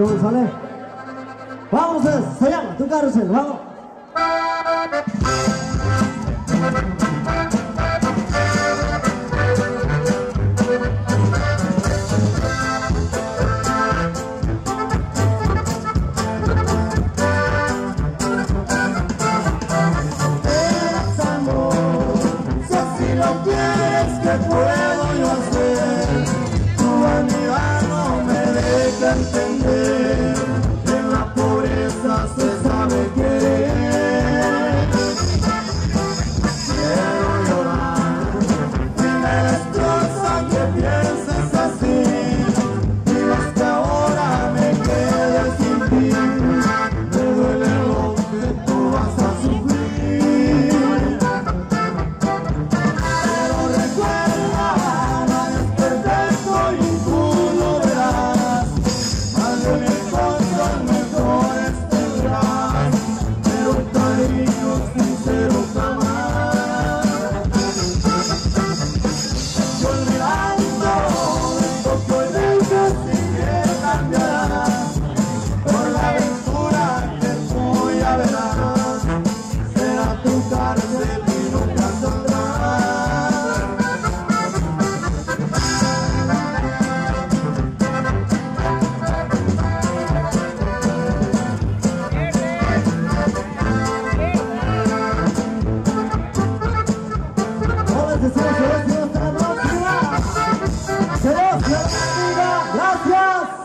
¿Sale? Vamos, se llama, tu carrusel, vamos. Eres amor, si así lo quieres, ¿qué puedo wonder Gracias.